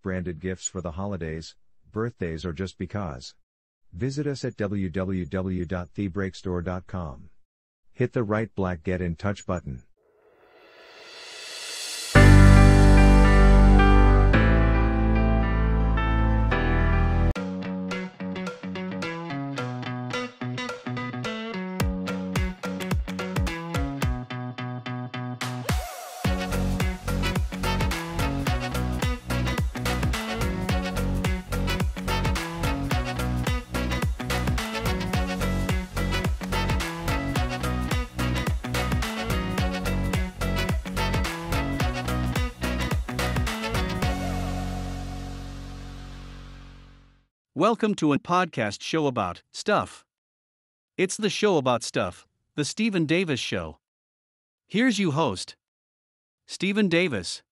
branded gifts for the holidays, birthdays, or just because. Visit us at www.thebreakstore.com. Hit the right black Get in Touch button. Welcome to a podcast show about stuff. It's the show about stuff, the Stephen Davis Show. Here's you host, Stephen Davis.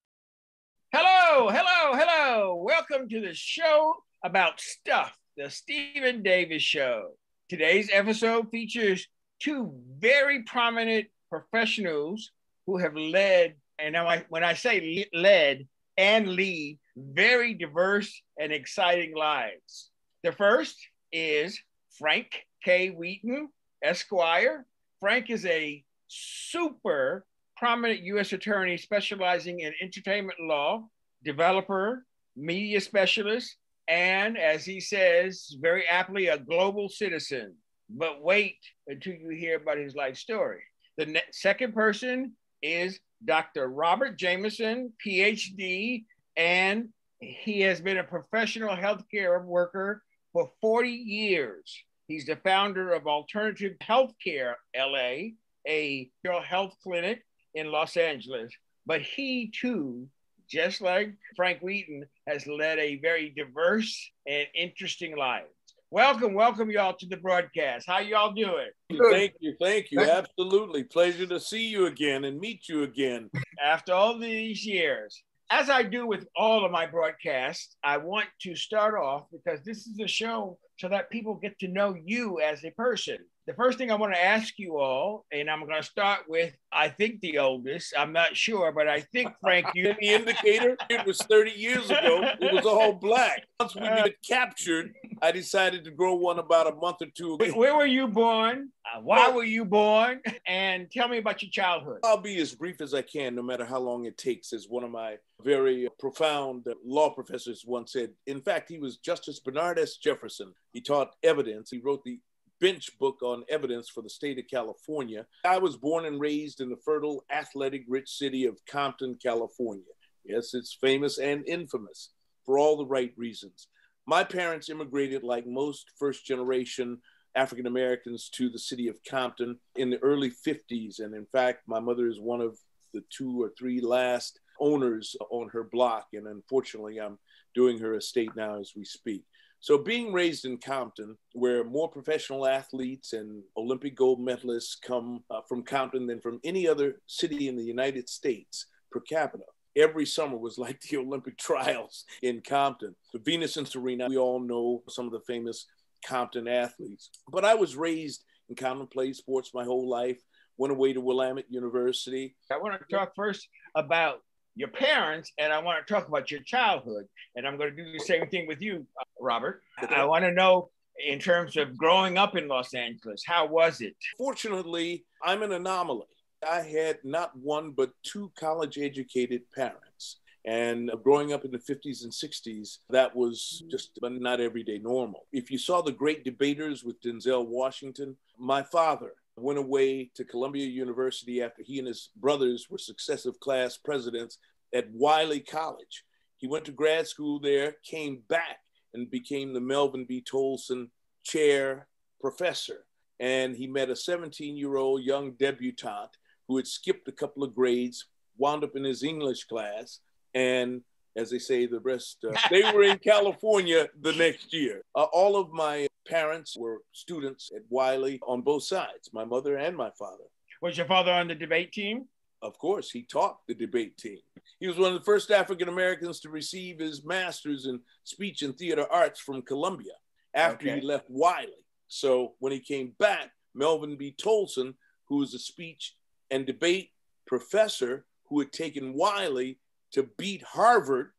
Hello, hello, hello. Welcome to the show about stuff, the Stephen Davis Show. Today's episode features two very prominent professionals who have led, and when I say led and lead, very diverse and exciting lives. The first is Frank K. Wheaton, Esquire. Frank is a super prominent U.S. attorney specializing in entertainment law, developer, media specialist, and as he says very aptly, a global citizen. But wait until you hear about his life story. The ne- second person is Dr. Robert Jamison, PhD, and he has been a professional healthcare worker for 40 years. He's the founder of Alternative Healthcare LA, a health clinic in Los Angeles. But he too, just like Frank Wheaton, has led a very diverse and interesting life. Welcome, welcome y'all to the broadcast. How y'all doing? Thank you, thank you. Absolutely. Pleasure to see you again and meet you again. After all these years as I do with all of my broadcasts, I want to start off because this is a show so that people get to know you as a person. The first thing I want to ask you all, and I'm going to start with, I think the oldest. I'm not sure, but I think Frank, you the indicator. It was 30 years ago. It was all black. Once we get captured, I decided to grow one about a month or two ago. Where were you born? Uh, why were you born? And tell me about your childhood. I'll be as brief as I can, no matter how long it takes. As one of my very profound law professors once said. In fact, he was Justice Bernard S. Jefferson. He taught evidence. He wrote the bench book on evidence for the state of California. I was born and raised in the fertile, athletic, rich city of Compton, California. Yes, it's famous and infamous for all the right reasons. My parents immigrated like most first generation African Americans to the city of Compton in the early 50s. And in fact, my mother is one of the two or three last owners on her block. And unfortunately, I'm doing her estate now as we speak. So, being raised in Compton, where more professional athletes and Olympic gold medalists come uh, from Compton than from any other city in the United States per capita, every summer was like the Olympic trials in Compton. Venus and Serena, we all know some of the famous Compton athletes. But I was raised in Compton, played sports my whole life, went away to Willamette University. I want to talk first about your parents, and I want to talk about your childhood. And I'm going to do the same thing with you, Robert. I want to know in terms of growing up in Los Angeles, how was it? Fortunately, I'm an anomaly. I had not one but two college educated parents. And growing up in the 50s and 60s, that was just not everyday normal. If you saw the great debaters with Denzel Washington, my father went away to Columbia University after he and his brothers were successive class presidents at Wiley College. He went to grad school there, came back, and became the Melvin B. Tolson Chair Professor. And he met a 17 year old young debutante who had skipped a couple of grades, wound up in his English class, and as they say, the rest, uh, they were in California the next year. Uh, all of my parents were students at Wiley on both sides, my mother and my father. Was your father on the debate team? Of course, he taught the debate team. He was one of the first African Americans to receive his master's in speech and theater arts from Columbia after okay. he left Wiley. So when he came back, Melvin B. Tolson, who was a speech and debate professor who had taken Wiley to beat Harvard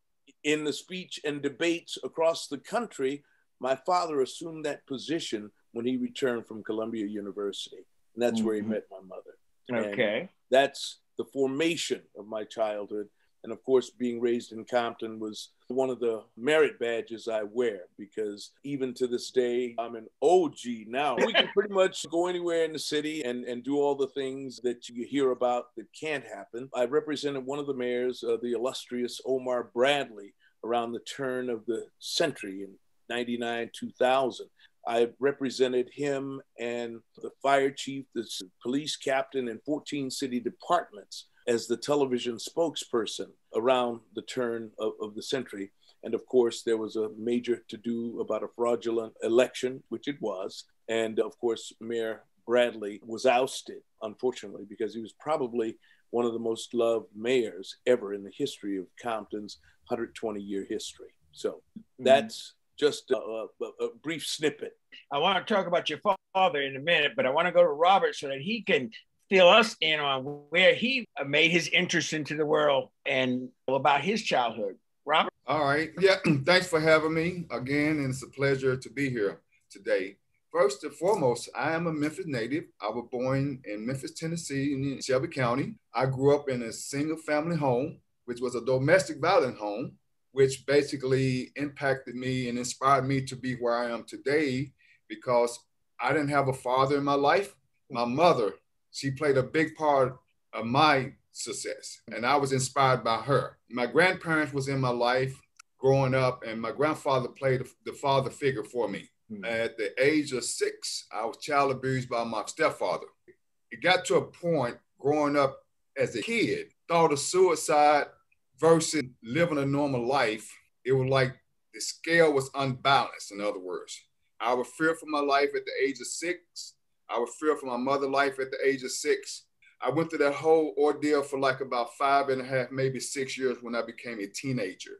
in the speech and debates across the country, my father assumed that position when he returned from Columbia University. And that's mm-hmm. where he mm-hmm. met my mother. Okay. And that's the formation of my childhood. And of course, being raised in Compton was one of the merit badges I wear because even to this day, I'm an OG now. We can pretty much go anywhere in the city and, and do all the things that you hear about that can't happen. I represented one of the mayors, uh, the illustrious Omar Bradley, around the turn of the century in 99, 2000. I represented him and the fire chief, the police captain, and 14 city departments as the television spokesperson around the turn of, of the century. And of course, there was a major to do about a fraudulent election, which it was. And of course, Mayor Bradley was ousted, unfortunately, because he was probably one of the most loved mayors ever in the history of Compton's 120 year history. So mm-hmm. that's just a, a, a, brief snippet. I want to talk about your father in a minute, but I want to go to Robert so that he can fill us in on where he made his interest into the world and about his childhood. Robert? All right. Yeah. Thanks for having me again. And it's a pleasure to be here today. First and foremost, I am a Memphis native. I was born in Memphis, Tennessee, in Shelby County. I grew up in a single family home, which was a domestic violence home, which basically impacted me and inspired me to be where I am today because I didn't have a father in my life. My mother she played a big part of my success and i was inspired by her my grandparents was in my life growing up and my grandfather played the father figure for me mm-hmm. at the age of six i was child abused by my stepfather it got to a point growing up as a kid thought of suicide versus living a normal life it was like the scale was unbalanced in other words i was fear for my life at the age of six I was fear for my mother life at the age of six. I went through that whole ordeal for like about five and a half, maybe six years when I became a teenager.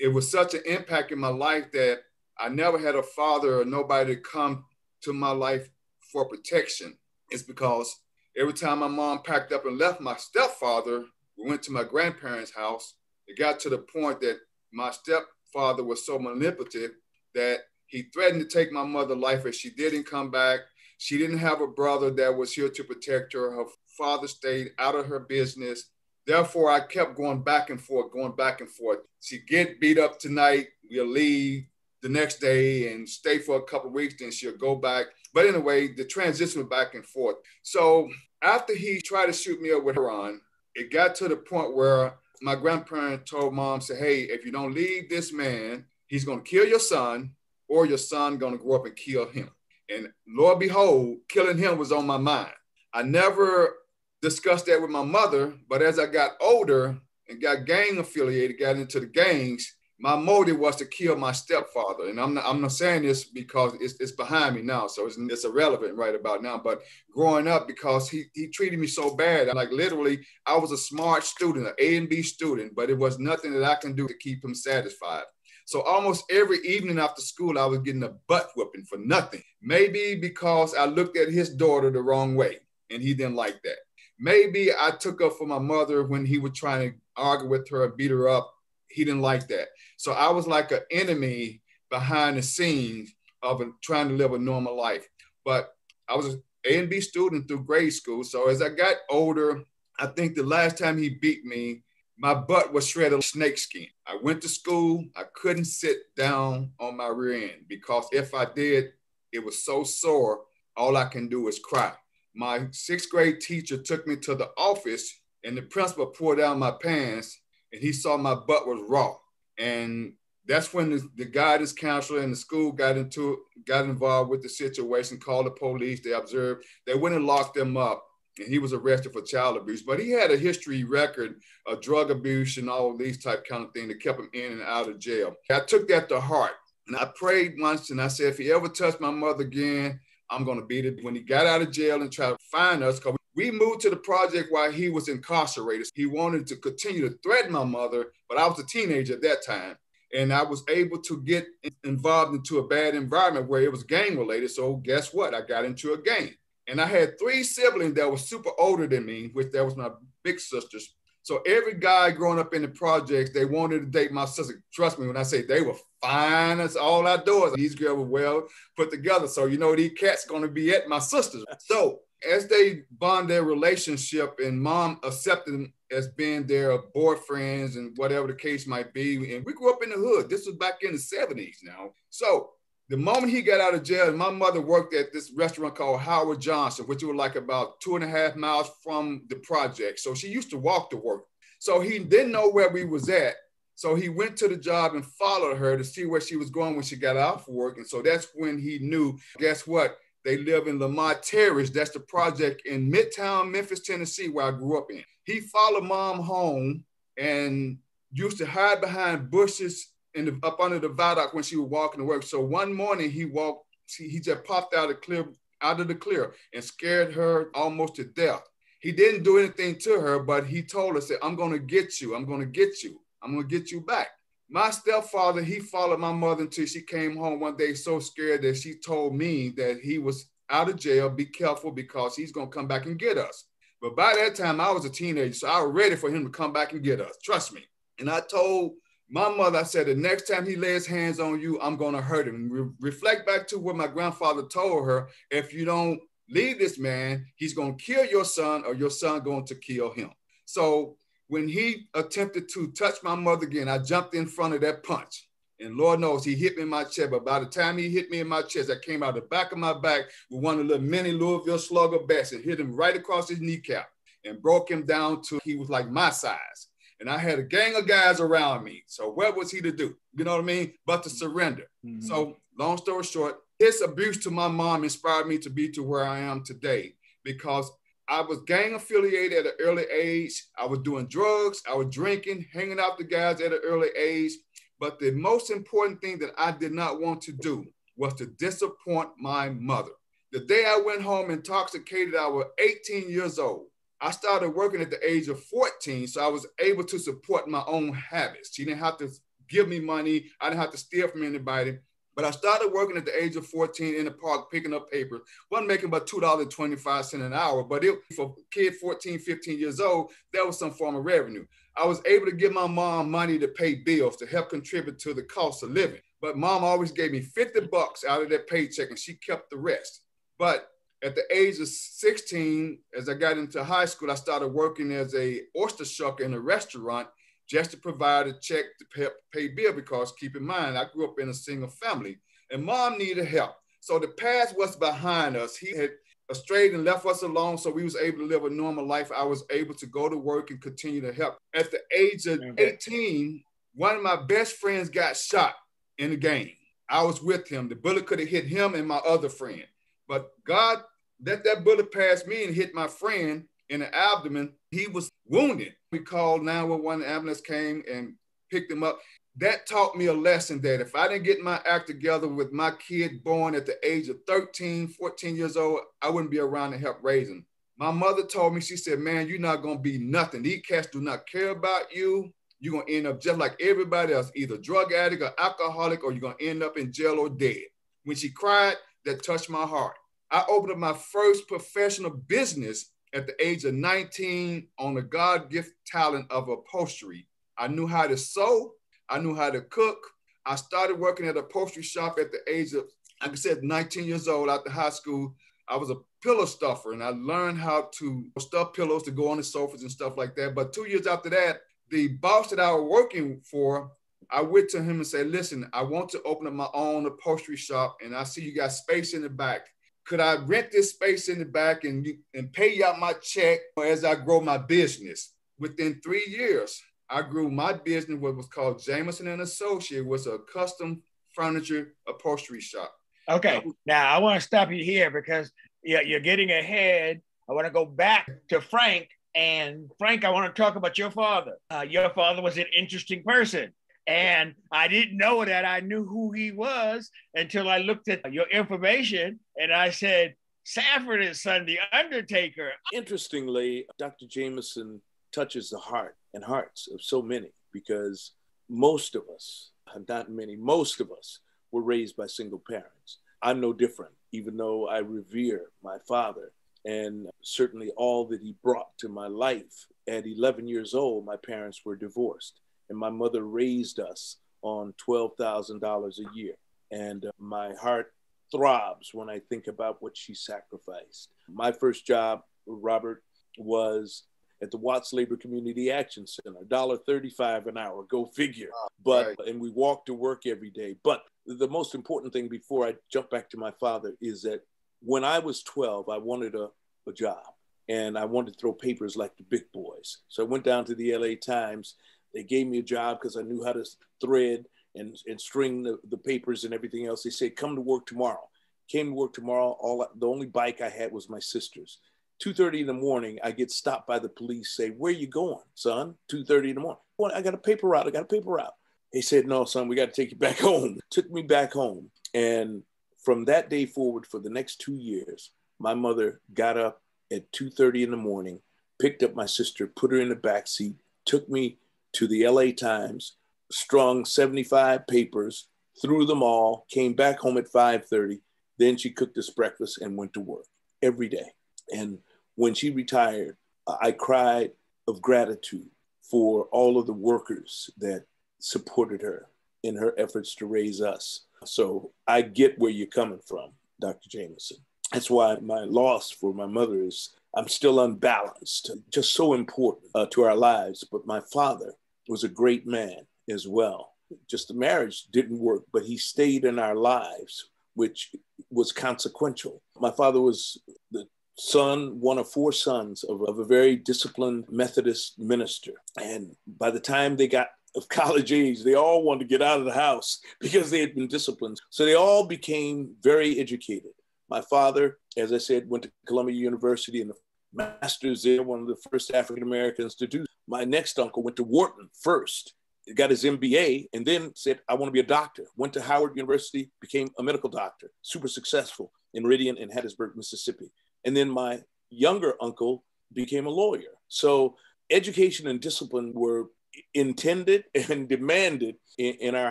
It was such an impact in my life that I never had a father or nobody to come to my life for protection. It's because every time my mom packed up and left my stepfather, we went to my grandparents' house. It got to the point that my stepfather was so manipulative that he threatened to take my mother's life if she didn't come back. She didn't have a brother that was here to protect her. Her father stayed out of her business. Therefore, I kept going back and forth, going back and forth. She get beat up tonight, we'll leave the next day and stay for a couple weeks, then she'll go back. But anyway, the transition was back and forth. So after he tried to shoot me up with heroin, it got to the point where my grandparent told mom, say, hey, if you don't leave this man, he's gonna kill your son, or your son gonna grow up and kill him. And Lord behold, killing him was on my mind. I never discussed that with my mother, but as I got older and got gang affiliated, got into the gangs, my motive was to kill my stepfather. And I'm not, I'm not saying this because it's, it's behind me now, so it's, it's irrelevant right about now. But growing up, because he, he treated me so bad, like literally, I was a smart student, an A and B student, but it was nothing that I can do to keep him satisfied. So almost every evening after school, I was getting a butt whipping for nothing. Maybe because I looked at his daughter the wrong way and he didn't like that. Maybe I took up for my mother when he was trying to argue with her, beat her up. He didn't like that. So I was like an enemy behind the scenes of trying to live a normal life. But I was an A and B student through grade school. So as I got older, I think the last time he beat me, my butt was shredded snakeskin. I went to school. I couldn't sit down on my rear end because if I did, it was so sore, all I can do is cry. My sixth grade teacher took me to the office and the principal pulled down my pants and he saw my butt was raw. And that's when the, the guidance counselor and the school got into got involved with the situation, called the police, they observed, they went and locked them up and he was arrested for child abuse. But he had a history record of drug abuse and all these type kind of thing that kept him in and out of jail. I took that to heart. And I prayed once and I said, if he ever touched my mother again, I'm going to beat it. When he got out of jail and tried to find us, because we moved to the project while he was incarcerated. He wanted to continue to threaten my mother, but I was a teenager at that time. And I was able to get involved into a bad environment where it was gang related. So guess what? I got into a gang. And I had three siblings that were super older than me, which that was my big sisters. So every guy growing up in the projects, they wanted to date my sister. Trust me when I say they were fine as all outdoors. These girls were well put together. So you know these cats gonna be at my sister's. So as they bond their relationship and mom accepted as being their boyfriends and whatever the case might be. And we grew up in the hood. This was back in the 70s now. So the moment he got out of jail, my mother worked at this restaurant called Howard Johnson, which was like about two and a half miles from the project. So she used to walk to work. So he didn't know where we was at. So he went to the job and followed her to see where she was going when she got out for work. And so that's when he knew, guess what? They live in Lamar Terrace. That's the project in Midtown, Memphis, Tennessee, where I grew up in. He followed mom home and used to hide behind bushes in the, up under the viaduct when she was walking to work. So one morning he walked, he just popped out of clear out of the clear and scared her almost to death. He didn't do anything to her, but he told her, "Say, I'm going to get you. I'm going to get you. I'm going to get you back." My stepfather, he followed my mother until she came home one day so scared that she told me that he was out of jail. Be careful because he's going to come back and get us. But by that time, I was a teenager, so I was ready for him to come back and get us. Trust me. And I told my mother, I said, the next time he lays hands on you, I'm going to hurt him. Re- reflect back to what my grandfather told her. If you don't leave this man, he's going to kill your son or your son going to kill him. So when he attempted to touch my mother again, I jumped in front of that punch. And Lord knows he hit me in my chest. But by the time he hit me in my chest, I came out the back of my back with one of the mini Louisville slugger bats and hit him right across his kneecap and broke him down to he was like my size and I had a gang of guys around me. So what was he to do? You know what I mean? But to surrender. Mm-hmm. So long story short, his abuse to my mom inspired me to be to where I am today because I was gang affiliated at an early age. I was doing drugs, I was drinking, hanging out with the guys at an early age. But the most important thing that I did not want to do was to disappoint my mother. The day I went home intoxicated, I was 18 years old. I started working at the age of 14, so I was able to support my own habits. She didn't have to give me money, I didn't have to steal from anybody. But I started working at the age of 14 in the park picking up papers. Wasn't making about $2.25 an hour, but it, for a kid 14, 15 years old, that was some form of revenue. I was able to give my mom money to pay bills to help contribute to the cost of living. But mom always gave me 50 bucks out of that paycheck and she kept the rest. But at the age of 16, as I got into high school, I started working as a oyster shucker in a restaurant just to provide a check to pay, pay bill because keep in mind, I grew up in a single family and mom needed help. So the past was behind us. He had strayed and left us alone so we was able to live a normal life. I was able to go to work and continue to help. At the age of 18, one of my best friends got shot in the game. I was with him. The bullet could have hit him and my other friend. But God let that bullet pass me and hit my friend in the abdomen. He was wounded. We called 911. The ambulance came and picked him up. That taught me a lesson that if I didn't get my act together with my kid born at the age of 13, 14 years old, I wouldn't be around to help raise him. My mother told me, she said, Man, you're not going to be nothing. These cats do not care about you. You're going to end up just like everybody else, either drug addict or alcoholic, or you're going to end up in jail or dead. When she cried, that touched my heart. I opened up my first professional business at the age of 19 on the God gift talent of upholstery. I knew how to sew, I knew how to cook. I started working at a upholstery shop at the age of, like I said, 19 years old after high school. I was a pillow stuffer and I learned how to stuff pillows to go on the sofas and stuff like that. But two years after that, the boss that I was working for, I went to him and said, listen, I want to open up my own upholstery shop and I see you got space in the back could I rent this space in the back and and pay out my check as I grow my business? Within three years, I grew my business. What was called Jamison and Associate was a custom furniture upholstery shop. Okay, now I want to stop you here because you're getting ahead. I want to go back to Frank. And Frank, I want to talk about your father. Uh, your father was an interesting person. And I didn't know that I knew who he was until I looked at your information and I said, Sanford and Son, the Undertaker. Interestingly, Dr. Jamison touches the heart and hearts of so many because most of us, not many, most of us were raised by single parents. I'm no different, even though I revere my father. and certainly all that he brought to my life. At 11 years old, my parents were divorced, and my mother raised us on $12,000 a year. And uh, my heart throbs when I think about what she sacrificed. My first job, Robert, was at the Watts Labor Community Action Center, $1.35 an hour, go figure. But right. and we walked to work every day. But the most important thing before I jump back to my father is that when I was 12, I wanted a, a job and I wanted to throw papers like the big boys. So I went down to the LA Times. They gave me a job because I knew how to thread and, and string the, the papers and everything else. They said, come to work tomorrow. Came to work tomorrow. All the only bike I had was my sister's. 2.30 in the morning, I get stopped by the police, say, where you going, son? 2.30 in the morning. Well, I got a paper route. I got a paper route. They said, no, son, we got to take you back home. Took me back home. And from that day forward, for the next two years, my mother got up at 2.30 in the morning, picked up my sister, put her in the back seat, took me to the LA Times, strung 75 papers, threw them all, came back home at 5.30. Then she cooked us breakfast and went to work every day. And when she retired, I cried of gratitude for all of the workers that supported her in her efforts to raise us. So I get where you're coming from, Dr. Jamison. That's why my loss for my mother is I'm still unbalanced, just so important uh, to our lives. But my father was a great man as well. Just the marriage didn't work, but he stayed in our lives, which was consequential. My father was the son, one of four sons of, of a very disciplined Methodist minister. And by the time they got of college age, they all wanted to get out of the house because they had been disciplined. So they all became very educated. My father, as I said, went to Columbia University and the master's there, one of the first African Americans to do. My next uncle went to Wharton first, got his MBA, and then said, I want to be a doctor. Went to Howard University, became a medical doctor, super successful in Meridian and Hattiesburg, Mississippi. And then my younger uncle became a lawyer. So education and discipline were intended and demanded in, in our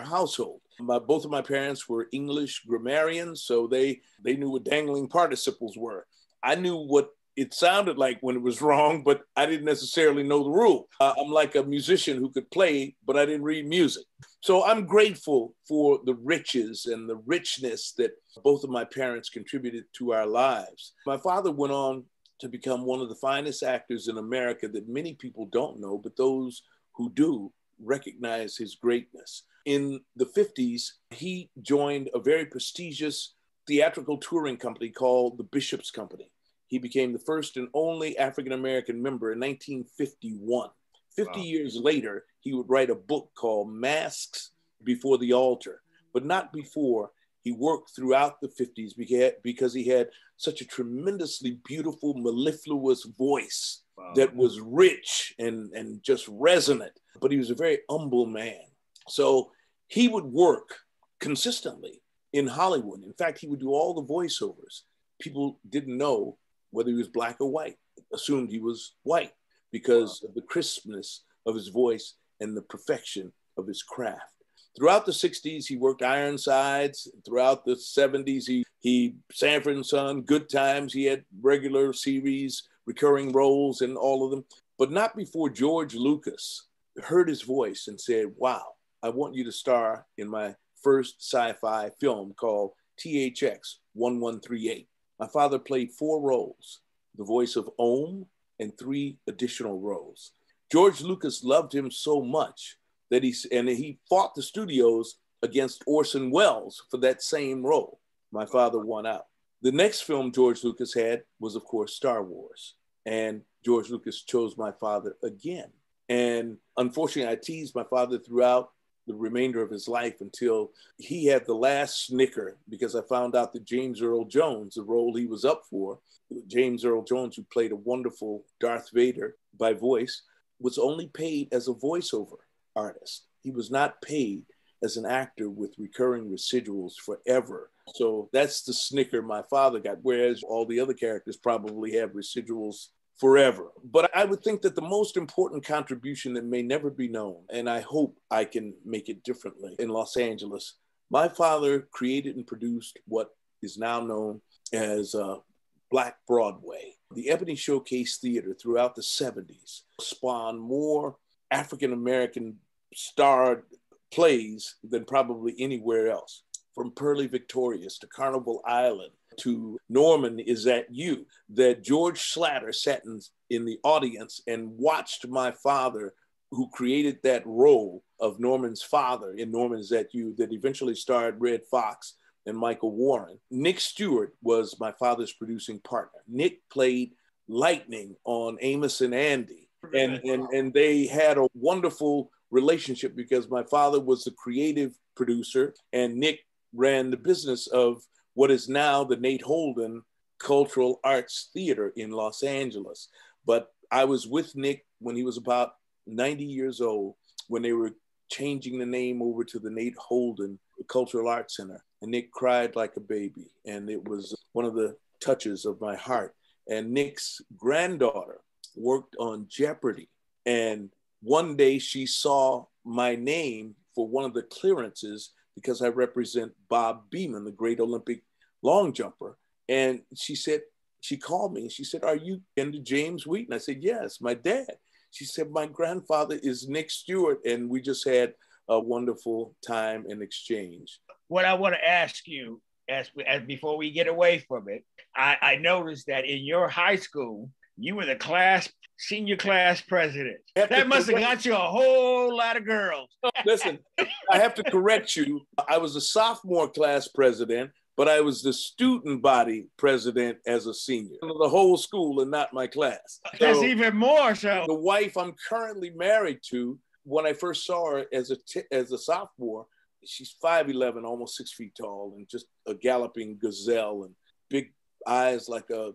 household. My, both of my parents were English grammarians, so they they knew what dangling participles were. I knew what it sounded like when it was wrong, but I didn't necessarily know the rule. Uh, I'm like a musician who could play, but I didn't read music. So I'm grateful for the riches and the richness that both of my parents contributed to our lives. My father went on to become one of the finest actors in America that many people don't know, but those who do recognize his greatness. In the 50s, he joined a very prestigious theatrical touring company called the Bishop's Company. He became the first and only African American member in 1951. 50 wow. years later, he would write a book called Masks Before the Altar, but not before he worked throughout the 50s because he had such a tremendously beautiful, mellifluous voice wow. that was rich and, and just resonant. But he was a very humble man. So he would work consistently in Hollywood. In fact, he would do all the voiceovers. People didn't know whether he was black or white, assumed he was white because wow. of the crispness of his voice and the perfection of his craft. Throughout the 60s, he worked Ironsides. Throughout the 70s, he, he Sanford and Son, Good Times. He had regular series, recurring roles in all of them, but not before George Lucas heard his voice and said, Wow, I want you to star in my first sci fi film called THX 1138. My father played four roles the voice of OMM and three additional roles. George Lucas loved him so much that he and he fought the studios against Orson Welles for that same role. My father won out. The next film George Lucas had was, of course, Star Wars. And George Lucas chose my father again. And unfortunately, I teased my father throughout the remainder of his life until he had the last snicker because I found out that James Earl Jones, the role he was up for, James Earl Jones, who played a wonderful Darth Vader by voice, was only paid as a voiceover artist. He was not paid as an actor with recurring residuals forever. So that's the snicker my father got, whereas all the other characters probably have residuals forever. But I would think that the most important contribution that may never be known, and I hope I can make it differently in Los Angeles, my father created and produced what is now known as uh, Black Broadway. The Ebony Showcase Theater throughout the 70s spawned more African American starred plays than probably anywhere else. From Purlie Victorious to Carnival Island to Norman Is That You, that George Schlatter sat in, in the audience and watched my father, who created that role of Norman's father in Norman Is That You, that eventually starred Redd Foxx and Michael Warren. Nick Stewart was my father's producing partner. Nick played Lightning on Amos and Andy. And, and, and they had a wonderful relationship because my father was the creative producer and Nick ran the business of what is now the Nate Holden Cultural Arts Theater in Los Angeles. But I was with Nick when he was about 90 years old when they were changing the name over to the Nate Holden Cultural Arts Center. And Nick cried like a baby. And it was one of the touches of my heart. And Nick's granddaughter worked on Jeopardy. And one day she saw my name for one of the clearances because I represent Bob Beamon, the great Olympic long jumper. And she said, she called me and she said, Are you into James Wheaton? I said, Yes, my dad. She said, My grandfather is Nick Stewart. And we just had a wonderful time in exchange. What I want to ask you, as, as before we get away from it, I, I noticed that in your high school, you were the class senior class president. That must have got you a whole lot of girls. Listen, I have to correct you. I was a sophomore class president, but I was the student body president as a senior. The whole school and not my class. That's even more so. The wife I'm currently married to, when I first saw her as a t- as a sophomore, she's 5'11, almost six feet tall, and just a galloping gazelle and big eyes like a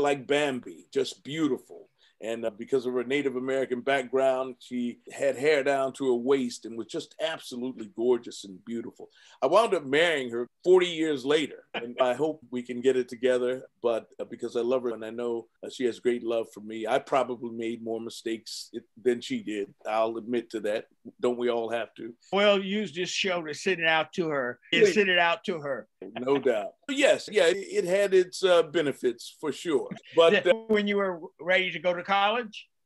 like Bambi, just beautiful. And uh, because of her Native American background, she had hair down to her waist and was just absolutely gorgeous and beautiful. I wound up marrying her 40 years later, and I hope we can get it together. But uh, because I love her and I know uh, she has great love for me, I probably made more mistakes than she did. I'll admit to that. Don't we all have to? Well, use this show to send it out to her. Send it out to her. no doubt. Yes, yeah, it had its uh, benefits for sure. But uh, when you were ready to go to college?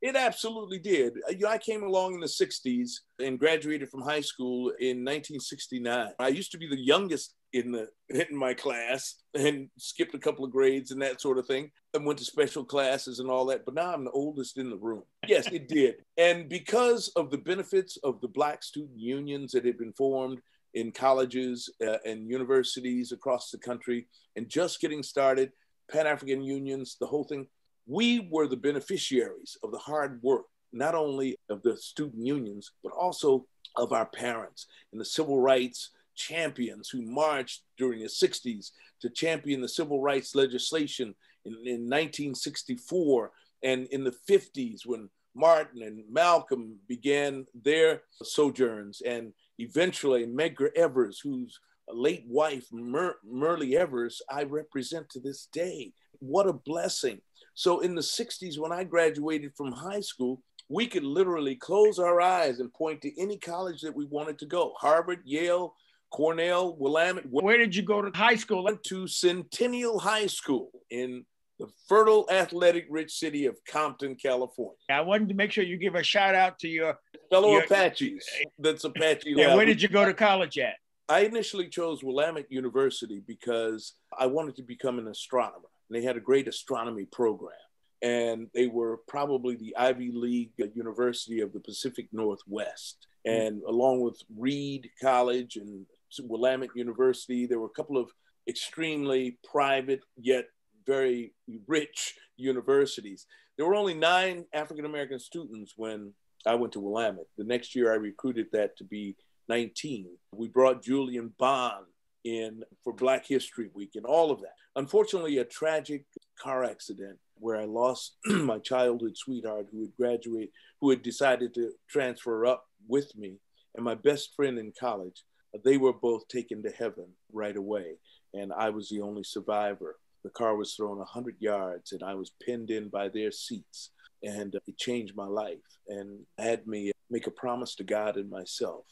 It absolutely did. Uh, I came along in the 60s and graduated from high school in 1969. I used to be the youngest in the in my class and skipped a couple of grades and that sort of thing and went to special classes and all that but now i'm the oldest in the room yes it did and because of the benefits of the black student unions that had been formed in colleges uh, and universities across the country and just getting started pan-african unions the whole thing we were the beneficiaries of the hard work not only of the student unions but also of our parents and the civil rights champions who marched during the 60s to champion the civil rights legislation in, in 1964 and in the 50s when Martin and Malcolm began their sojourns, and eventually Medgar Evers, whose late wife, Mer- Myrlie Evers, I represent to this day. What a blessing. So in the 60s, when I graduated from high school, we could literally close our eyes and point to any college that we wanted to go Harvard, Yale, Cornell, Willamette. Where did you go to high school? Went to Centennial High School in the fertile, athletic, rich city of Compton, California. I wanted to make sure you give a shout out to your fellow your, Apaches. That's Apache. Yeah, where did you go to college at? I initially chose Willamette University because I wanted to become an astronomer. And they had a great astronomy program. And they were probably the Ivy League University of the Pacific Northwest. Hmm. And along with Reed College and Willamette University. There were a couple of extremely private yet very rich universities. There were only nine African American students when I went to Willamette. The next year, I recruited that to be 19. We brought Julian Bond in for Black History Week and all of that. Unfortunately, a tragic car accident where I lost my childhood sweetheart who had graduated, who had decided to transfer up with me, and my best friend in college they were both taken to heaven right away. And I was the only survivor. The car was thrown 100 yards and I was pinned in by their seats. And it changed my life and had me make a promise to God and myself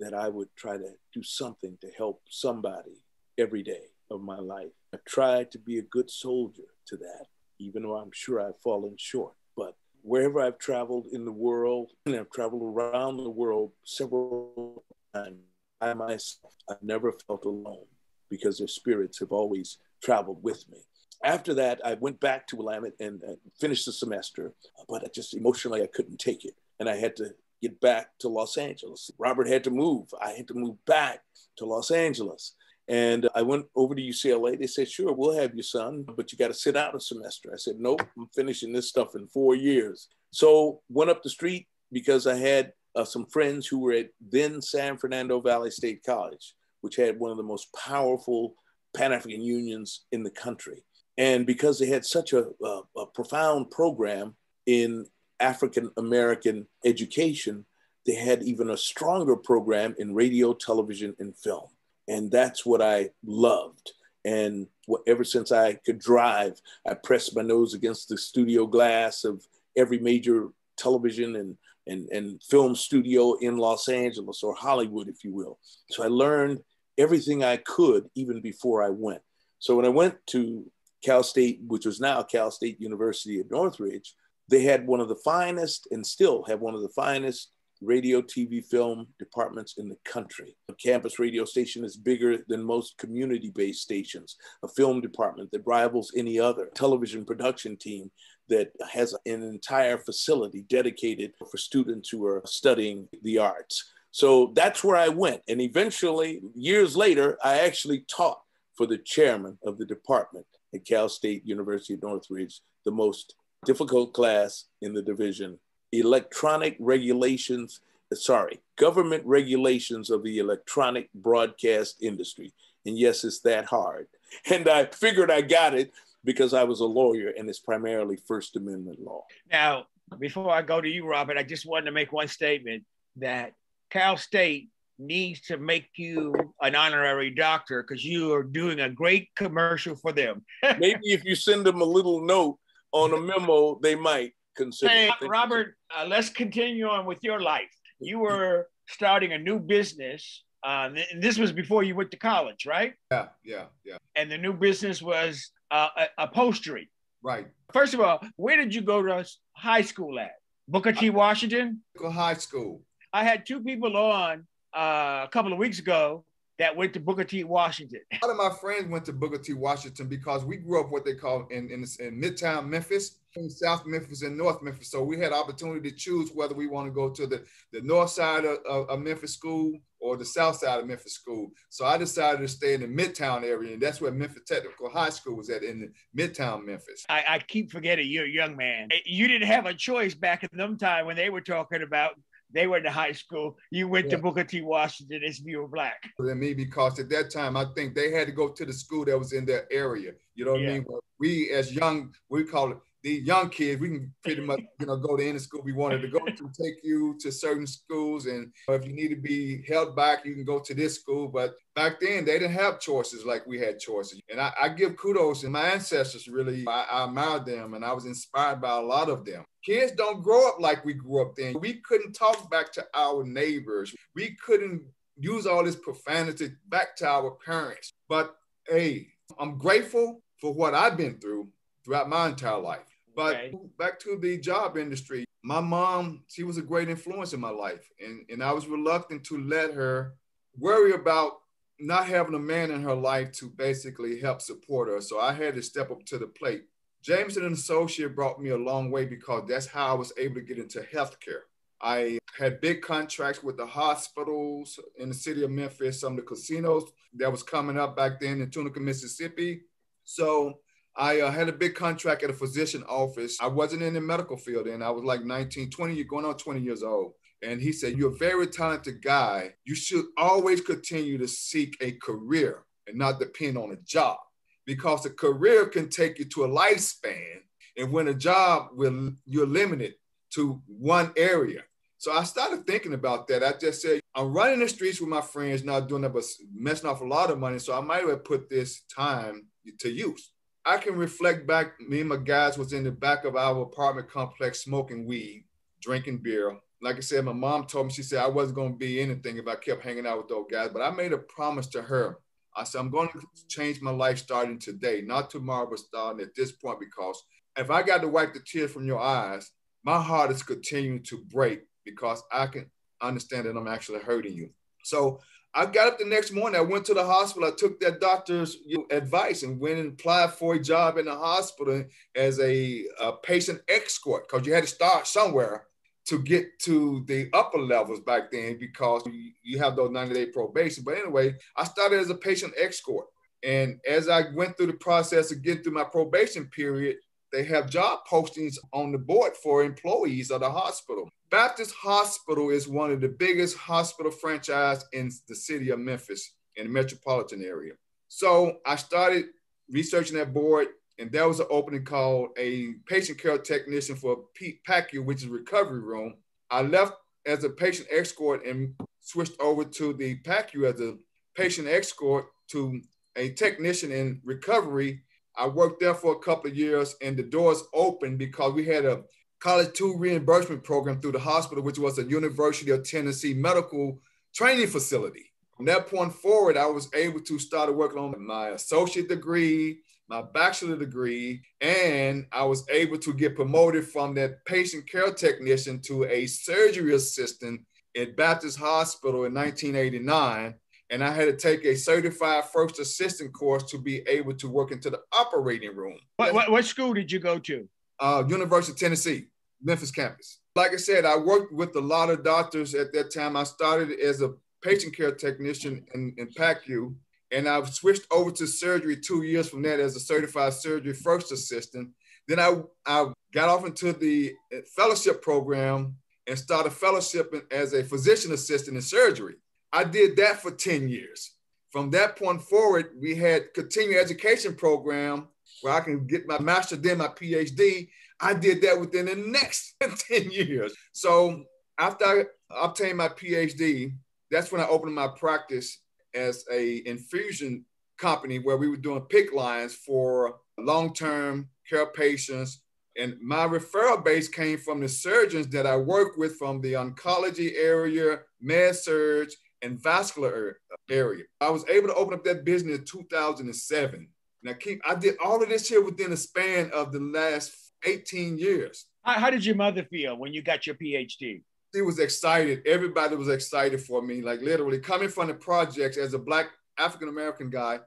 that I would try to do something to help somebody every day. of my life. I've tried to be a good soldier to that, even though I'm sure I've fallen short. But wherever I've traveled in the world, and I've traveled around the world several times, I myself, I've never felt alone because their spirits have always traveled with me. After that, I went back to Willamette and uh, finished the semester, but I just emotionally I couldn't take it, and I had to get back to Los Angeles. Robert had to move. I had to move back to Los Angeles. And I went over to UCLA. They said, sure, we'll have your son, but you got to sit out a semester. I said, nope, I'm finishing this stuff in four years. So went up the street because I had uh, some friends who were at then San Fernando Valley State College, which had one of the most powerful Pan African unions in the country. And because they had such a, a, a profound program in African American education, they had even a stronger program in radio, television, and film. And that's what I loved. And ever since I could drive, I pressed my nose against the studio glass of every major television and, and, and film studio in Los Angeles or Hollywood, if you will. So I learned everything I could even before I went. So when I went to Cal State, which was now Cal State University at Northridge, they had one of the finest and still have one of the finest radio, TV, film departments in the country. A campus radio station is bigger than most community based stations, a film department that rivals any other, television production team that has an entire facility dedicated for students who are studying the arts. So that's where I went. And eventually, years later, I actually taught for the chairman of the department at Cal State University of Northridge, the most difficult class in the division. Electronic regulations, sorry, government regulations of the electronic broadcast industry. And yes, it's that hard. And I figured I got it because I was a lawyer and it's primarily First Amendment law. Now, before I go to you, Robert, I just wanted to make one statement that Cal State needs to make you an honorary doctor because you are doing a great commercial for them. Maybe if you send them a little note on a memo, they might consider. Hey, Robert, uh, let's continue on with your life. You were starting a new business. Uh, and this was before you went to college, right? Yeah, yeah, yeah. And the new business was uh, upholstery. Right. First of all, where did you go to high school at? Booker T. Washington? High school. I had two people on uh, a couple of weeks ago that went to Booker T. Washington. A lot of my friends went to Booker T. Washington because we grew up what they call in, in, in Midtown Memphis, in South Memphis and North Memphis. So we had opportunity to choose whether we want to go to the, the north side of, of, of Memphis school or the south side of Memphis school. So I decided to stay in the Midtown area, and that's where Memphis Technical High School was at in the Midtown Memphis. I, I keep forgetting you're a young man. You didn't have a choice back in them time when they were talking about they went to high school. You went yeah. to Booker T. Washington as you were black. Than me because at that time I think they had to go to the school that was in their area. You know what yeah. I mean? We as young, we call it the young kids, we can pretty much, you know, go to any school we wanted to go to, take you to certain schools. And if you need to be held back, you can go to this school. But back then, they didn't have choices like we had choices. And I, I give kudos to my ancestors, really. I, I admire them and I was inspired by a lot of them. Kids don't grow up like we grew up then. We couldn't talk back to our neighbors. We couldn't use all this profanity back to our parents. But hey, I'm grateful for what I've been through throughout my entire life. But okay. back to the job industry, my mom, she was a great influence in my life. And, and I was reluctant to let her worry about not having a man in her life to basically help support her. So I had to step up to the plate. Jamison and Associate brought me a long way because that's how I was able to get into healthcare. I had big contracts with the hospitals in the city of Memphis, some of the casinos that was coming up back then in Tunica, Mississippi. So I uh, had a big contract at a physician office. I wasn't in the medical field and I was like 19, 20, you're going on 20 years old. And he said, You're a very talented guy. You should always continue to seek a career and not depend on a job because a career can take you to a lifespan. And when a job will, you're limited to one area. So I started thinking about that. I just said, I'm running the streets with my friends, not doing that, but messing off a lot of money. So I might have put this time to use. I can reflect back. Me and my guys was in the back of our apartment complex smoking weed, drinking beer. Like I said, my mom told me she said I wasn't going to be anything if I kept hanging out with those guys. But I made a promise to her I said, I'm going to change my life starting today, not tomorrow, but starting at this point, because if I got to wipe the tears from your eyes, my heart is continuing to break because I can understand that I'm actually hurting you. So I got up the next morning. I went to the hospital. I took that doctor's advice and went and applied for a job in the hospital as a, a patient escort because you had to start somewhere to get to the upper levels back then because you, have those 90 day probation. But anyway, I started as a patient escort. And as I went through the process of getting through my probation period, they have job postings on the board for employees of the hospital. Baptist Hospital is one of the biggest hospital franchise in the city of Memphis in the metropolitan area. So I started researching that board, and there was an opening called a patient care technician for PACU, which is recovery room. I left as a patient escort and switched over to the PACU as a patient escort to a technician in recovery I worked there for a couple of years and the doors opened because we had a college two reimbursement program through the hospital, which was a University of Tennessee medical training facility. From that point forward, I was able to start working on my associate degree, my bachelor degree, and I was able to get promoted from that patient care technician to a surgery assistant at Baptist Hospital in 1989 and I had to take a certified first assistant course to be able to work into the operating room. What, what, what school did you go to? Uh, University of Tennessee, Memphis campus. Like I said, I worked with a lot of doctors at that time. I started as a patient care technician in, in PACU, and I've switched over to surgery two years from that as a certified surgery first assistant. Then I, I got off into the fellowship program and started fellowshipping as a physician assistant in surgery. I did that for 10 years. From that point forward, we had continuing education program where I can get my master, then my PhD. I did that within the next 10 years. So after I obtained my PhD, that's when I opened my practice as a infusion company where we were doing PICC lines for long-term care patients. And my referral base came from the surgeons that I work with from the oncology area, med surg, and vascular area. I was able to open up that business in 2007. Now, keep I did all of this here within a span of the last 18 years. How, how did your mother feel when you got your PhD? She was excited. Everybody was excited for me. Like literally coming from the projects as a black African American guy,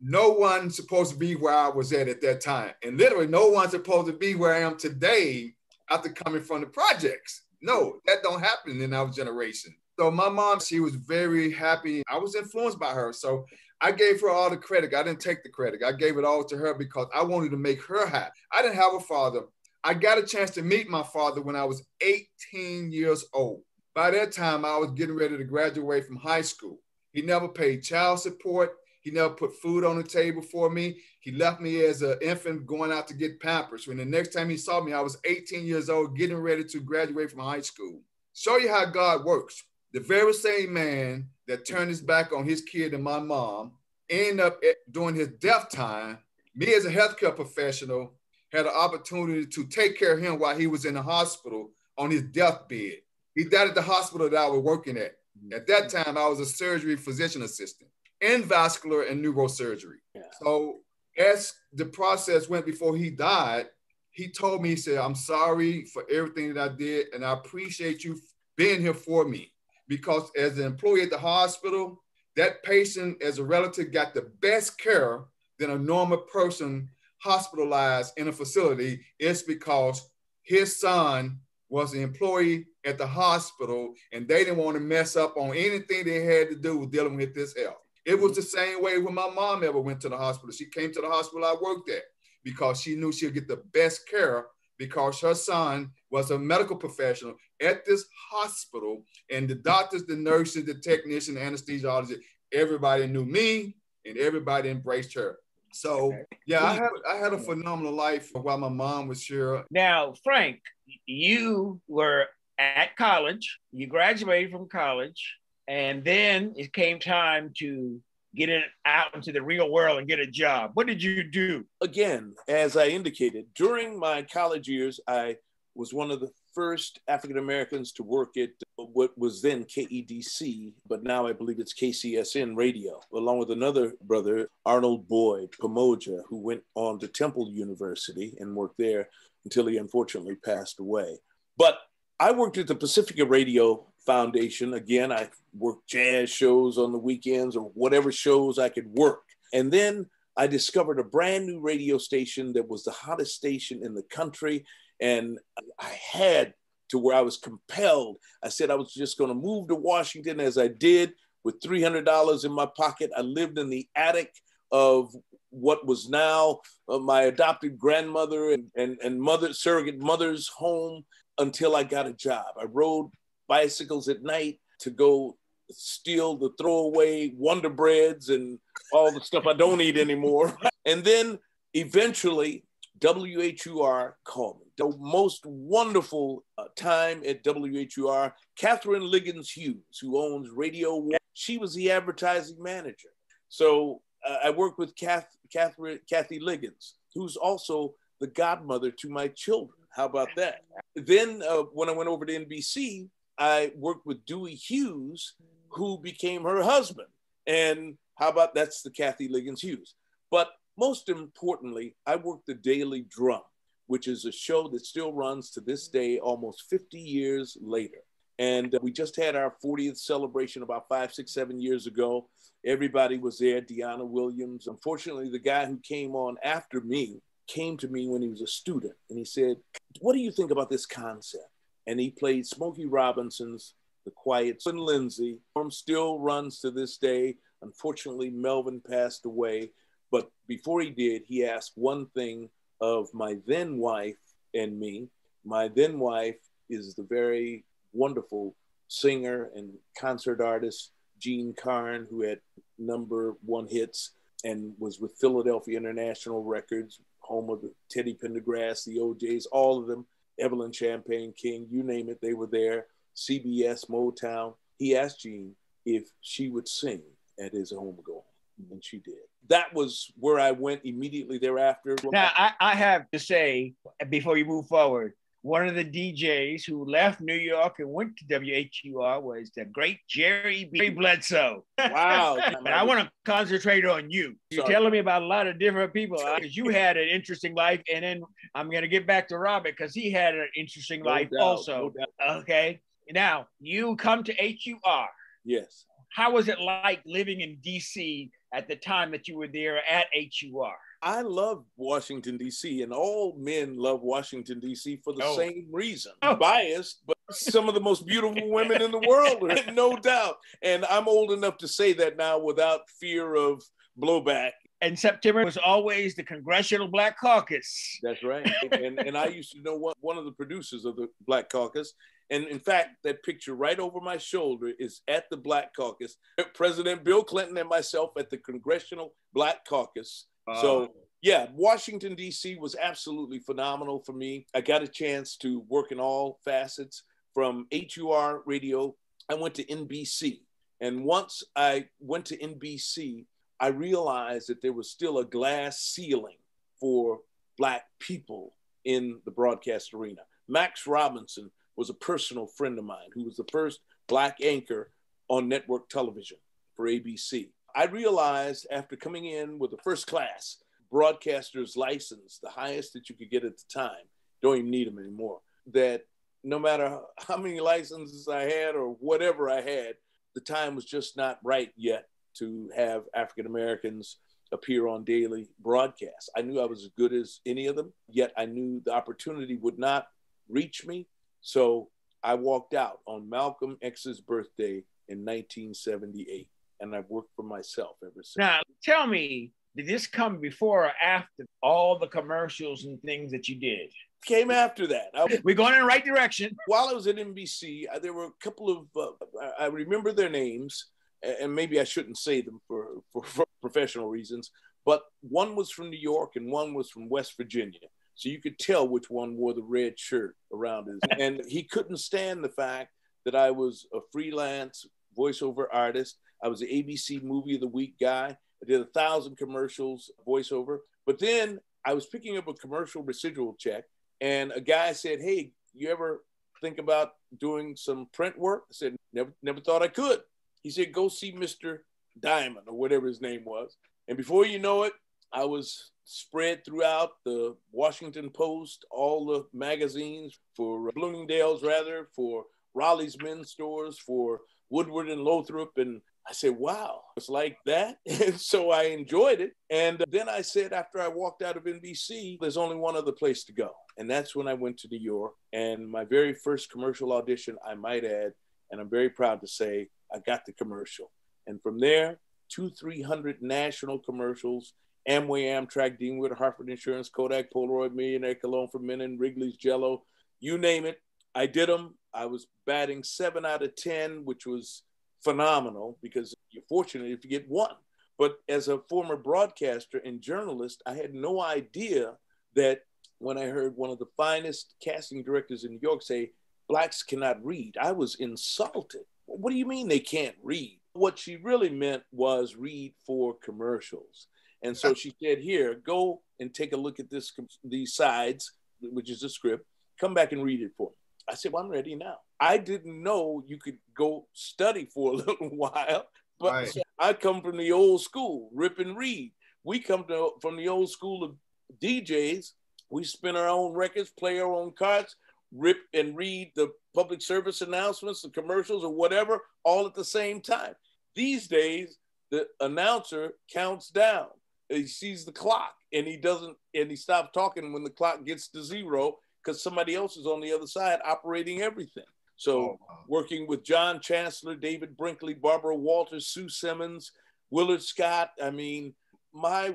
no one supposed to be where I was at at that time, and literally no one supposed to be where I am today after coming from the projects. No, that don't happen in our generation. So my mom, she was very happy. I was influenced by her. So I gave her all the credit. I didn't take the credit. I gave it all to her because I wanted to make her happy. I didn't have a father. I got a chance to meet my father when I was 18 years old. By that time, I was getting ready to graduate from high school. He never paid child support. He never put food on the table for me. He left me as an infant going out to get Pampers. When the next time he saw me, I was 18 years old, getting ready to graduate from high school. Show you how God works the very same man that turned his back on his kid and my mom ended up at, during his death time. Me as a healthcare professional had an opportunity to take care of him while he was in the hospital on his deathbed. He died at the hospital that I was working at. At that time, I was a surgery physician assistant in vascular and neurosurgery. Yeah. So as the process went before he died, he told me, he said, I'm sorry for everything that I did, and I appreciate you being here for me because as an employee at the hospital, that patient as a relative got the best care than a normal person hospitalized in a facility It's because his son was an employee at the hospital and they didn't want to mess up on anything they had to do with dealing with this health. It was the same way when my mom ever went to the hospital. She came to the hospital I worked at because she knew she'd get the best care because her son was a medical professional at this hospital, and the doctors, the nurses, the technician, the anesthesiologist, everybody knew me, and everybody embraced her. So yeah, I had I had a phenomenal life while my mom was here. Now, Frank, you were at college. You graduated from college, and then it came time to get it out into the real world and get a job. What did you do? Again, as I indicated, during my college years, I was one of the first African Americans to work at uh, what was then KEDC, but now I believe it's KCSN radio, along with another brother, Arnold Boyd Pomoja, who went on to Temple University and worked there until he unfortunately passed away. But I worked at the Pacifica Radio Foundation. Again, I worked jazz shows on the weekends or whatever shows I could work. And then I discovered a brand new radio station that was the hottest station in the country. And I had to where I was compelled. I said I was just going to move to Washington as I did with $300 in my pocket. I lived in the attic of what was now uh, my adopted grandmother and, and, and mother, surrogate mother's home until I got a job. I rode bicycles at night to go steal the throwaway Wonder Breads and all the stuff I don't eat anymore. and then eventually, WHUR called me. The most wonderful uh, time at WHUR, Catherine Liggins Hughes, who owns Radio One, she was the advertising manager. So uh, I worked with Kath, Catherine, Kathy Liggins, who's also the godmother to my children. How about that? Then uh, when I went over to NBC, I worked with Dewey Hughes, who became her husband. And how about that's the Kathy Liggins Hughes? But most importantly, I worked the Daily Drum, which is a show that still runs to this day, almost 50 years later. And uh, we just had our 40th celebration about five, six, seven years ago. Everybody was there, Deanna Williams. Unfortunately, the guy who came on after me came to me when he was a student and he said, What do you think about this concept? And he played Smokey Robinson's The Quiet and Lindsay. Still runs to this day. Unfortunately, Melvin passed away. But before he did, he asked one thing of my then wife and me. My then wife is the very wonderful singer and concert artist, Jean Carn, who had number one hits and was with Philadelphia International Records, home of Teddy Pendergrass, the O'Jays, all of them, Evelyn Champagne King, you name it, they were there. CBS, Motown. He asked Jean if she would sing at his home homegoing, and she did. That was where I went immediately thereafter. Now, I, I have to say, before you move forward, one of the DJs who left New York and went to WHUR was the great Jerry B. Bledsoe. Wow. but I want to concentrate on you. You're Sorry. telling me about a lot of different people uh, because you had an interesting life. And then I'm going to get back to Robert because he had an interesting No life doubt, also. no. Okay. Now, you come to HUR. Yes. How was it like living in DC at the time that you were there at HUR? I love Washington, D.C., and all men love Washington, D.C. for the Oh. same reason. Oh. Biased, but some of the most beautiful women in the world, no doubt. And I'm old enough to say that now without fear of blowback. And September was always the Congressional Black Caucus. That's right. and, and I used to know one, one of the producers of the Black Caucus. And in fact, that picture right over my shoulder is at the Black Caucus. President Bill Clinton and myself at the Congressional Black Caucus. So, yeah, Washington, D.C. was absolutely phenomenal for me. I got a chance to work in all facets from HUR radio. I went to NBC. And once I went to NBC, I realized that there was still a glass ceiling for Black people in the broadcast arena. Max Robinson was a personal friend of mine who was the first Black anchor on network television for ABC. I realized after coming in with a first class broadcaster's license, the highest that you could get at the time, don't even need them anymore, that no matter how many licenses I had or whatever I had, the time was just not right yet to have African Americans appear on daily broadcasts. I knew I was as good as any of them, yet I knew the opportunity would not reach me. So I walked out on Malcolm X's birthday in 1978, and I've worked for myself ever since. Now, tell me, did this come before or after all the commercials and things that you did? Came after that. I, We're going in the right direction. while I was at NBC, uh, there were a couple of, uh, I I remember their names, and maybe I shouldn't say them for, for, for professional reasons, but one was from New York and one was from West Virginia. So you could tell which one wore the red shirt around his. And he couldn't stand the fact that I was a freelance voiceover artist. I was the ABC Movie of the Week guy. I did a thousand commercials voiceover. But then I was picking up a commercial residual check, and a guy said, Hey, you ever think about doing some print work. I said, never, never thought I could. He said, go see Mr. Diamond or whatever his name was. And before you know it, I was spread throughout the Washington Post, all the magazines for Bloomingdale's, rather, for Raleigh's men's stores, for Woodward and Lothrop. And I said, wow, it's like that. And so I enjoyed it. And then I said, after I walked out of NBC, there's only one other place to go. And that's when I went to New York. And my very first commercial audition, I might add, and I'm very proud to say, I got the commercial. And from there, two, 300 national commercials Amway, Amtrak, Deanwood, Hartford Insurance, Kodak, Polaroid, Millionaire Cologne for Men, and Wrigley's Jello, you name it. I did them. I was batting seven out of 10, which was phenomenal because you're fortunate if you get one. But as a former broadcaster and journalist, I had no idea that when I heard one of the finest casting directors in New York say, Blacks cannot read, I was insulted. What do you mean they can't read? What she really meant was read for commercials. And so she said, "Here, go and take a look at this these sides, which is the script. Come back and read it for me." I said, "Well, I'm ready now." I didn't know you could go study for a little while, but right. I come from the old school, rip and read. We come to, from the old school of DJs. We spin our own records, play our own cards, rip and read the public service announcements, the commercials, or whatever, all at the same time. These days, the announcer counts down he sees the clock and he doesn't and he stops talking when the clock gets to zero because somebody else is on the other side operating everything. So oh, wow. working with john chancellor david brinkley barbara walters sue simmons willard scott i mean my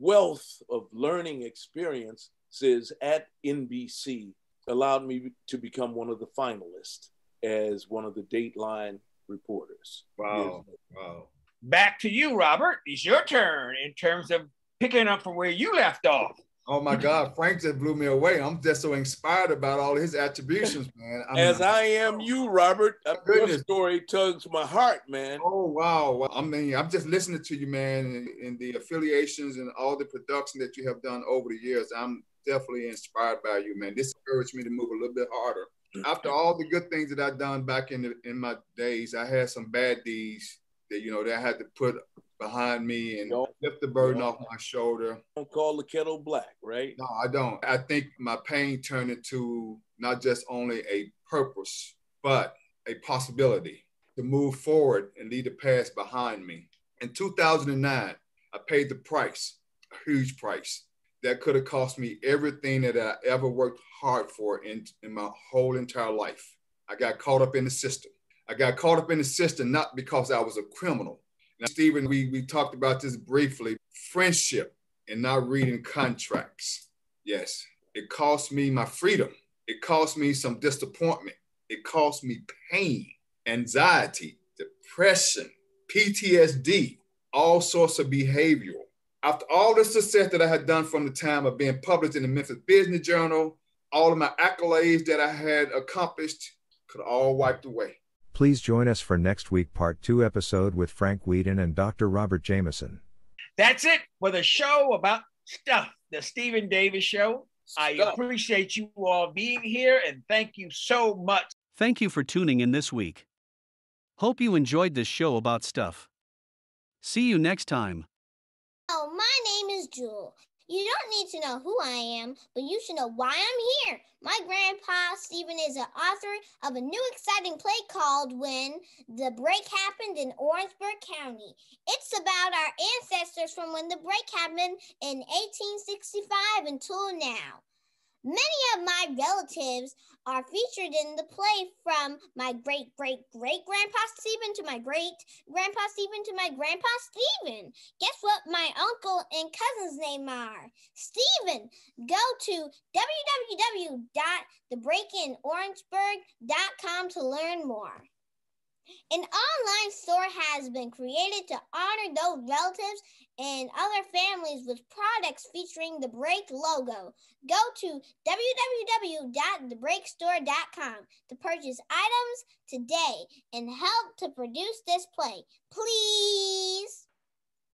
wealth of learning experiences at nbc allowed me to become one of the finalists as one of the dateline reporters. Wow. Wow back to you, Robert. It's your turn in terms of picking up from where you left off. Oh my God, Frank just blew me away. I'm just so inspired about all his attributions, man. I As I am you, Robert. Your story tugs my heart, man. Oh wow. Well, I mean, I'm just listening to you, man, and, and the affiliations and all the production that you have done over the years. I'm definitely inspired by you, man. This encouraged me to move a little bit harder. After all the good things that I've done back in the, in my days, I had some bad deeds that you know that I had to put behind me and lift the burden off my shoulder. Don't call the kettle black, right? No, I don't. I think my pain turned into not just only a purpose, but a possibility to move forward and leave the past behind me. In 2009, I paid the price, a huge price that could have cost me everything that I ever worked hard for in, in my whole entire life. I got caught up in the system. I got caught up in the system not because I was a criminal. Now, Stephen, we, we talked about this briefly friendship and not reading contracts. Yes, it cost me my freedom. It cost me some disappointment. It cost me pain, anxiety, depression, PTSD, all sorts of behavioral. After all the success that I had done from the time of being published in the Memphis Business Journal, all of my accolades that I had accomplished could all wiped away. Please join us for next week part 2 episode with Frank Wheaton and Dr. Robert Jamison. That's it for the show about stuff, the Stephen Davis show. Stuff. I appreciate you all being here and thank you so much. Thank you for tuning in this week. Hope you enjoyed this show about stuff. See you next time. Oh, my name is Jewel, you don't need to know who I am, but you should know why I'm here. My grandpa, Stephen, is an author of a new exciting play called When the Break Happened in Orangeburg County. It's about our ancestors from when the break happened in 1865 until now. Many of my relatives are featured in the play from my great great great grandpa Stephen to my great grandpa Stephen to my grandpa Stephen. Guess what my uncle and cousin's name are? Stephen. Go to www.thebreakinorangeburg.com to learn more. An online store has been created to honor those relatives and other families with products featuring the Break logo. Go to www.thebreakstore.com to purchase items today and help to produce this play. Please.